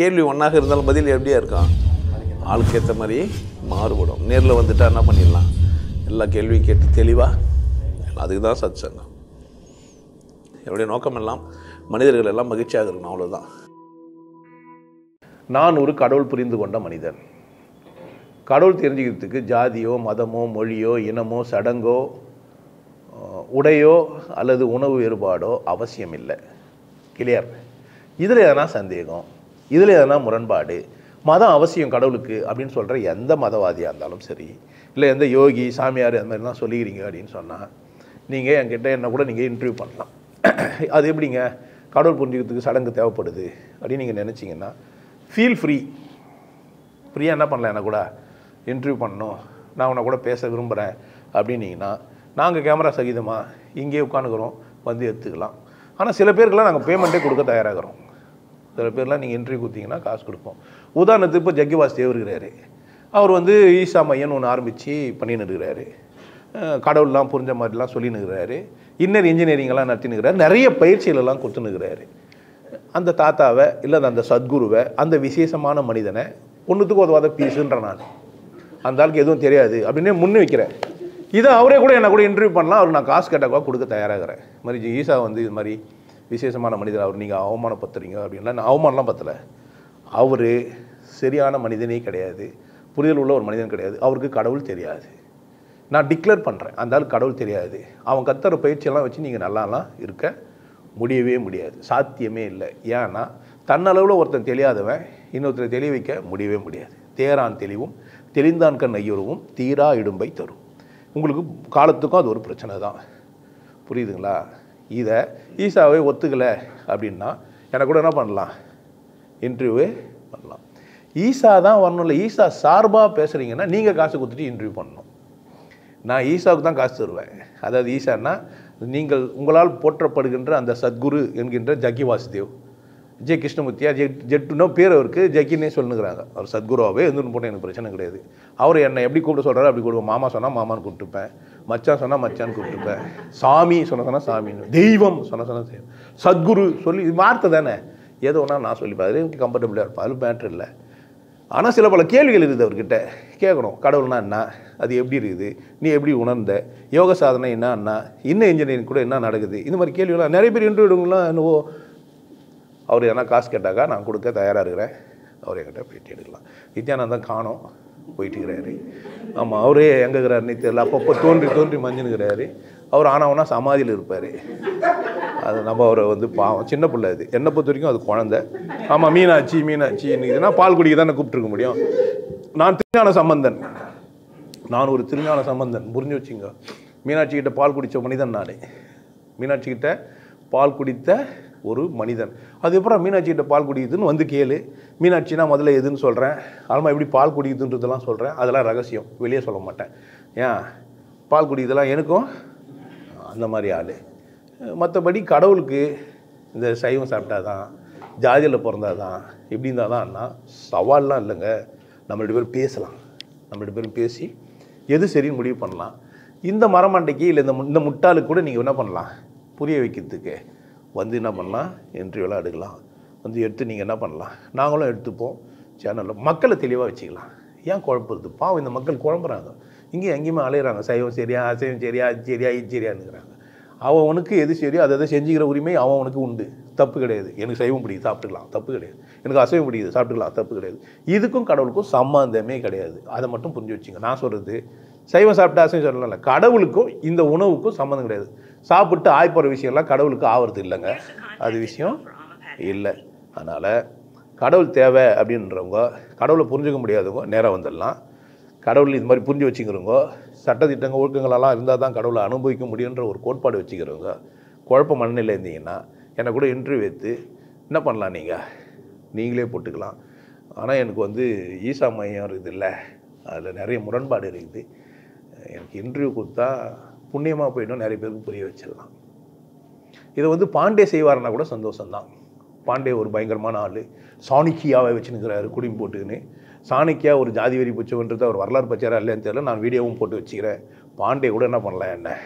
கேள்வி ஒன்றாக இருந்தாலும் பதில் எப்படியா இருக்கும் ஆளுக்கு ஏற்ற மாதிரி மாறுபடும். நேரில் வந்துட்டா என்ன பண்ணிடலாம்? எல்லா கேள்வியும் கேட்டு தெளிவாக அதுக்கு தான் சத் சங்கம் என்னுடைய நோக்கம் எல்லாம் மனிதர்கள் எல்லாம் மகிழ்ச்சியாக இருக்கணும் அவ்வளோதான் நான் ஒரு கடவுள் புரிந்து கொண்ட மனிதன். கடவுள் தெரிஞ்சுக்கிறதுக்கு ஜாதியோ மதமோ மொழியோ இனமோ சடங்கோ உடையோ அல்லது உணவு வேறுபாடோ அவசியம் இல்லை கிளியர் இதில் எதனா சந்தேகம்? இதில் எதனா முரண்பாடு மதம் அவசியம் கடவுளுக்கு அப்படின்னு சொல்கிற எந்த மதவாதியாக இருந்தாலும் சரி இல்லை எந்த யோகி சாமியார் அந்த மாதிரிலாம் சொல்லிக்கிறீங்க அப்படின்னு சொன்னால் நீங்கள் என்கிட்ட என்ன கூட நீங்கள் இன்டர்வியூ பண்ணலாம். அது எப்படிங்க? கடவுள் புரிஞ்சுக்கிறதுக்கு சடங்கு தேவைப்படுது அப்படின்னு நீங்கள் நினச்சிங்கன்னா ஃபீல் ஃப்ரீ ஃப்ரீயாக என்ன பண்ணலாம் என்ன கூட? இன்டர்வியூ பண்ணணும். நான் உன்னை கூட பேச விரும்புகிறேன் அப்படின்னீங்கன்னா நாங்கள் கேமரா சகிதமாக இங்கேயே உட்காந்துக்கிறோம் வந்து எடுத்துக்கலாம். ஆனால் சில பேருக்கெல்லாம் நாங்கள் பேமெண்ட்டே கொடுக்க தயாராகிறோம். சில பேர்லாம் நீங்கள் இன்டர்வியூ கொடுத்தீங்கன்னா காசு கொடுப்போம். உதாரணத்துக்கு இப்போ ஜக்கி வாசுதேவ் இருக்கிறாரு அவர் வந்து ஈசா மையன் ஒன்று ஆரம்பித்து பண்ணின்னு இருக்கிறாரு. கடவுள்லாம் புரிஞ்ச மாதிரிலாம் சொல்லின்னு இருக்கிறாரு இன்னர் இன்ஜினியரிங்கெல்லாம் நடத்தினுக்கிறாரு நிறைய பயிற்சிகளெல்லாம் கொடுத்துனுக்கிறாரு அந்த தாத்தாவை இல்லை அந்த சத்குருவை அந்த விசேஷமான மனிதனை ஒன்றுத்துக்கு உதவாத பீஸுன்ற நான் அந்த ஆளுக்கு எதுவும் தெரியாது அப்படின்னு முன்னு வைக்கிறேன் இதை அவரே கூட என்னை கூட இன்டர்வியூ பண்ணலாம். அவர் நான் காசு கேட்டால் கூட கொடுக்க தயாராகிறேன். இது மாதிரி ஈஷா ஈசா வந்து இது மாதிரி விசேஷமான மனிதர் அவர் நீங்கள் அவமானப்படுத்துறீங்க அப்படின்லாம் நான் அவமானலாம் பத்தலை. அவர் சரியான மனிதனே கிடையாது. புரிதல் உள்ள ஒரு மனிதன் கிடையாது. அவருக்கு கடவுள் தெரியாது. நான் டிக்ளேர் பண்ணுறேன் அந்த ஆள் கடவுள் தெரியாது. அவன் கத்துற பயிற்சியெல்லாம் வச்சு நீங்கள் நல்லாலாம் இருக்க முடியவே முடியாது. சாத்தியமே இல்லை. ஏன்னா தன்னளவில் ஒருத்தன் தெரியாதவன் இன்னொருத்தரை தெளிய வைக்க முடியவே முடியாது. தேரான் தெளிவும் தெளிந்தான் கண் ஐயுறவும் தீரா இடும்பை தரும். உங்களுக்கு காலத்துக்கும் அது ஒரு பிரச்சனை தான் புரியுதுங்களா? இதை ஈசாவே ஒத்துக்கலை அப்படின்னா எனக்கு கூட என்ன பண்ணலாம்? இன்டர்வியூவே பண்ணலாம். ஈசா தான் வரணும்ல ஈசா சார்பாக பேசுகிறீங்கன்னா நீங்கள் காசு கொடுத்துட்டு இன்டர்வியூ பண்ணணும். நான் ஈசாவுக்கு தான் காசு தருவேன். அதாவது ஈசான்னா நீங்கள் உங்களால் போற்றப்படுகின்ற அந்த சத்குரு என்கின்ற ஜக்கி வாசுதேவ். ஜெ கிருஷ்ணமூர்த்தியா? ஜெ ஜெட்டுனோ பேர் அவருக்கு ஜக்கின்னே சொல்லுங்கிறாங்க அவர் சத்குருவாகவே இருந்துன்னு போட்டு எனக்கு பிரச்சனை கிடையாது. அவர் என்னை எப்படி கூப்பிட சொல்கிறாரு அப்படி கூப்பிடுவோம் மாமா சொன்னால் மாமான்னு கூப்பிட்டுப்பேன். மச்சான் சொன்னால் மச்சான்னு கூப்பிட்டுப்பேன் சாமி சொன்ன சொன்னால் சாமின்னு. தெய்வம் சொன்ன சொன்னால் தெய்வம். சத்குரு சொல்லி இது வார்த்தை தானே. ஏதோ ஒன்றா நான் சொல்லிப்பேன். அது கம்ஃபர்டபுளாக இருப்பேன். அது மேட்ரு இல்லை. ஆனால் சில பல கேள்விகள் இருக்குது அவர்கிட்ட. கேட்கணும். கடவுள்னா என்ன? அது எப்படி இருக்குது? நீ எப்படி உணர்ந்த? யோக சாதனை என்ன என்ன இன்னும் இன்ஜினியரிங் கூட என்ன நடக்குது? இந்த மாதிரி கேள்விகள்லாம் நிறைய பேர் இன்டர்வியூலாம் என்னவோ அவர் எதனா காசு கேட்டாக்கா நான் கொடுக்க தயாராக இருக்கிறேன். அவர் என்கிட்ட பேட்டி எடுக்கலாம். நித்யானந்தான் காணோம். போயிட்டுக்கிறாரு. ஆமாம் அவரே எங்கேக்கிறாருன்னு தெரியல. அப்பப்போ தோன்றி தோன்றி மஞ்சுனுக்கிறாரு. அவர் ஆனவனா சமாதியில் இருப்பார். அது நம்ம அவரை வந்து பாவம். சின்ன பிள்ளை அது. என்னை பொறுத்த வரைக்கும் அது குழந்த. ஆமாம் மீனாட்சி மீனாட்சி இன்னைக்குதுன்னா பால் குடிக்க தானே கூப்பிட்டுருக்க முடியும். நான் திருஞான சம்பந்தன். நான் ஒரு திருஞான சம்பந்தன். புரிஞ்சு வச்சுங்க மீனாட்சி கிட்ட பால் குடித்த மனிதன் நானே. மீனாட்சி கிட்ட பால் குடித்த ஒரு மனிதன். அதுக்கப்புறம் மீனாட்சியிட்ட பால் குடிக்குதுன்னு வந்து கேளு. மீனாட்சினா முதல்ல எதுன்னு சொல்கிறேன் ஆல்மா எப்படி பால் குடிக்குதுன்றதெல்லாம் சொல்கிறேன் அதெல்லாம் ரகசியம். வெளியே சொல்ல மாட்டேன். ஏன்? பால் குடிக்குதெல்லாம் எனக்கும்? அந்த மாதிரி ஆள். மற்றபடி கடவுளுக்கு இந்த சைவம் சாப்பிட்டா தான் ஜாதியில் பிறந்தா தான் எப்படி இருந்தால் தான் அண்ணா சவால்லாம் இல்லைங்க. நம்ம ரெண்டு பேரும் பேசலாம். நம்ம ரெண்டு பேரும் பேசி எது சரின்னு முடிவு பண்ணலாம். இந்த மரமண்டைக்கு இல்லை இந்த இந்த முட்டாளுக்கு கூட நீங்கள் என்ன பண்ணலாம்? புரிய வைக்கிறதுக்கு. வந்து என்ன பண்ணலாம்? இன்டர்வியூலாம் எடுக்கலாம். வந்து எடுத்து நீங்கள் என்ன பண்ணலாம்? நாங்களும் எடுத்துப்போம். சேனலில் மக்களை தெளிவாக வச்சுக்கலாம். ஏன் குழப்புறது? பாவம் இந்த மக்கள் குழம்புறாங்க. இங்கே எங்கேயுமே அலையிறாங்க. சைவம் சரியா அசைவம் சரியா இது சரியா இது சரியானுங்கிறாங்க அவனுக்கு எது சரியோ அதை அதை செஞ்சுக்கிற உரிமை அவனுக்கு உண்டு. தப்பு கிடையாது. எனக்கு சைவம் பிடிக்குது சாப்பிட்டுக்கலாம். தப்பு கிடையாது. எனக்கு அசைவம் பிடிக்குது சாப்பிட்டுக்கலாம். தப்பு கிடையாது. இதுக்கும் கடவுளுக்கும் சம்மந்தமே கிடையாது. அதை மட்டும் புரிஞ்சு வச்சுங்க. நான் சொல்கிறது சைவம் சாப்பிட்டு அசைவம் சொல்லலாம் கடவுளுக்கும் இந்த உணவுக்கும் சம்மந்தம் கிடையாது. சாப்பிட்டு ஆய்ப்புற விஷயம்லாம் கடவுளுக்கு ஆவறது இல்லைங்க. அது விஷயம். இல்லை. அதனால் கடவுள் தேவை அப்படின்றவங்க கடவுளை புரிஞ்சுக்க முடியாதவங்க நேராக வந்துடலாம். கடவுள் இது மாதிரி புரிஞ்சு வச்சுக்கிறவங்க சட்டத்திட்டங்கள் ஒழுக்கங்களெல்லாம் இருந்தால் தான் கடவுளை அனுபவிக்க முடியுன்ற ஒரு கோட்பாடு வச்சுக்கிறவங்க குழப்ப மனநிலை இருந்தீங்கன்னா என்னை கூட இன்டர்வியூ எடுத்து என்ன பண்ணலாம் நீங்கள் நீங்களே போட்டுக்கலாம். ஆனால் எனக்கு வந்து ஈசா மையம் இருக்குது இல்லை. அதில் நிறைய முரண்பாடு இருக்குது. எனக்கு இன்டர்வியூ கொடுத்தா புண்ணியமாக போயிடும் நிறைய பேருக்கு புரிய வச்சிடலாம். இதை வந்து பாண்டே செய்வாருன்னா கூட சந்தோஷம்தான். பாண்டே ஒரு பயங்கரமான ஆள். சாணிக்கியாவை வச்சுன்னுக்கிறாரு குடியும் போட்டுக்கின்னு. சாணிக்கியாக ஒரு ஜாதி வெறி பிடிச்சவன்றது அவர் வரலாறு பச்சாரா இல்லைன்னு தெரியல. நான் வீடியோவும் போட்டு வச்சுக்கிறேன். பாண்டே கூட என்ன பண்ணலாம் என்ன?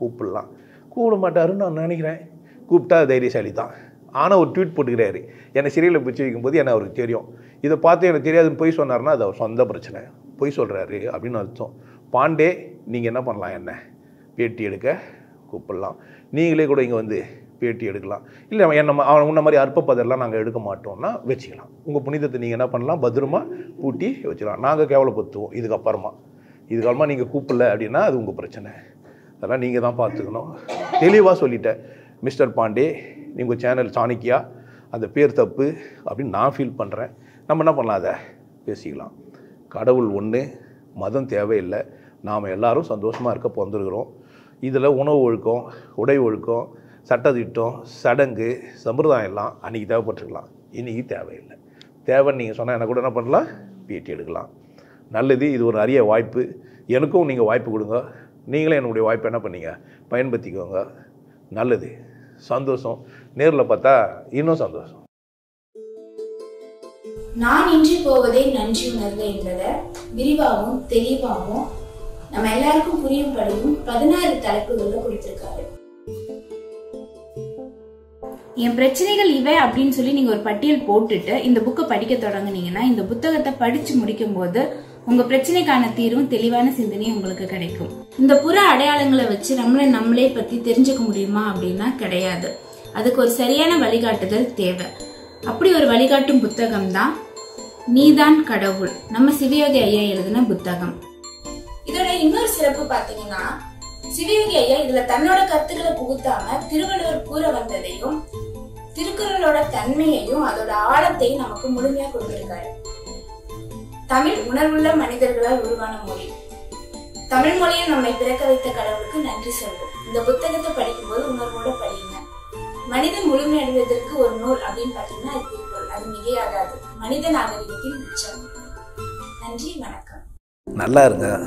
கூப்பிடலாம். கூப்பிட மாட்டாருன்னு நான் நினைக்கிறேன். கூப்பிட்டா தைரியசாலி தான் ஆனால் ஒரு ட்வீட் போட்டுக்கிறாரு. என்னை சிறையில் பிடிச்சி வைக்கும்போது என்ன அவருக்கு தெரியும்? இதை பார்த்து எனக்கு தெரியாதுன்னு பொய் சொன்னார்னா அது அவர் சொந்த பிரச்சனை. பொய் சொல்கிறாரு அப்படின்னு அர்த்தம். பாண்டே நீங்கள் என்ன பண்ணலாம் என்ன? பேட்டி எடுக்க கூப்பிடலாம். நீங்களே கூட இங்கே வந்து பேட்டி எடுக்கலாம். இல்லை என்ன அவன் உன்ன மாதிரி அற்பப்பதெல்லாம் நாங்கள் எடுக்க மாட்டோம்னா வச்சுக்கலாம். உங்கள் புனிதத்தை நீங்கள் என்ன பண்ணலாம்? பத்திரமா பூட்டி வச்சுக்கலாம். நாங்கள் கேவலப்படுத்துவோம். இதுக்கப்புறமா இதுக்கப்புறமா நீங்கள் கூப்பிடல அப்படின்னா அது உங்கள் பிரச்சனை. அதெல்லாம் நீங்கள் தான் பார்த்துக்கணும். தெளிவாக சொல்லிட்டேன். மிஸ்டர் பாண்டே உங்கள் சேனல் சாணிக்கியா? அந்த பேர் தப்பு அப்படின்னு நான் ஃபீல் பண்ணுறேன் நம்ம என்ன பண்ணலாம் அதை? பேசிக்கலாம். கடவுள் ஒன்று மதம் தேவையில்லை. நாம் எல்லோரும் சந்தோஷமாக இருக்க பிறந்துருக்குறோம். இதில் உணவு ஒழுக்கம் உடை ஒழுக்கம் சட்டத்திட்டம் சடங்கு சம்பிரதாயம் எல்லாம் அன்றைக்கி தேவைப்பட்டிருக்கலாம். இன்றைக்கி தேவையில்லை. தேவைன்னு நீங்கள் சொன்னால் என்ன கூட என்ன பண்ணலாம் பேட்டி எடுக்கலாம். நல்லது இது ஒரு அரிய வாய்ப்பு. எனக்கும் நீங்கள் வாய்ப்பு கொடுங்க. நீங்களும் என்னுடைய வாய்ப்பை என்ன பண்ணீங்க? பயன்படுத்திக்கோங்க. நல்லது. சந்தோஷம். நேரில் பார்த்தா இன்னும் சந்தோஷம். நான் இன்றி போவதே நன்றி உணர்வு என்பதை விரிவாகவும் தெளிவாகவும் நம்ம எல்லாருக்கும் புரியும்படியும் பதினாறு தலைப்புகள்ல கொடுத்திருக்காரு. என் பிரச்சனைகள் இவை அப்படின்னு சொல்லி நீங்க ஒரு பட்டியல் போட்டுட்டு இந்த புக்கை படிக்க தொடங்குனீங்கன்னா இந்த புத்தகத்தை படிச்சு முடிக்கும் போது உங்க பிரச்சனைக்கான தீர்வும் தெளிவான சிந்தனையும் உங்களுக்கு கிடைக்கும். இந்த புற அடையாளங்களை வச்சு நம்மளை நம்மளே பத்தி தெரிஞ்சுக்க முடியுமா அப்படின்னா கிடையாது. அதுக்கு ஒரு சரியான வழிகாட்டுதல் தேவை. அப்படி ஒரு வழிகாட்டும் புத்தகம் தான் நீதான் கடவுள். நம்ம சிவயோகி ஐயா எழுதின புத்தகம். இதோட இன்னொரு சிறப்பு பாத்தீங்கன்னா சிவயோகி ஐயா இதுல தன்னோட கருத்துக்களை புகுத்தாம திருவள்ளுவர் கூற வந்ததையும் திருக்குறளோட தன்மையையும் அதோட ஆழத்தையும் நமக்கு முழுமையா கொடுத்திருக்காரு. தமிழ் உணர்வுள்ள மனிதர்களால் உருவான மொழி. தமிழ் மொழியை நம்மை பிறக்க வைத்த கடவுளுக்கு நன்றி சொல்வோம். இந்த புத்தகத்தை படிக்கும்போது உணர்வோட படியுங்க. மனிதன் முழுமை அடைவதற்கு ஒரு நூல் அப்படின்னு பாத்தீங்கன்னா அது திருக்குறள் அது மிகையாகாது. மனித நாகரிகத்தின் உச்சம். நன்றி வணக்கம். நல்லா இருங்க.